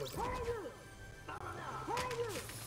Harder! Harder!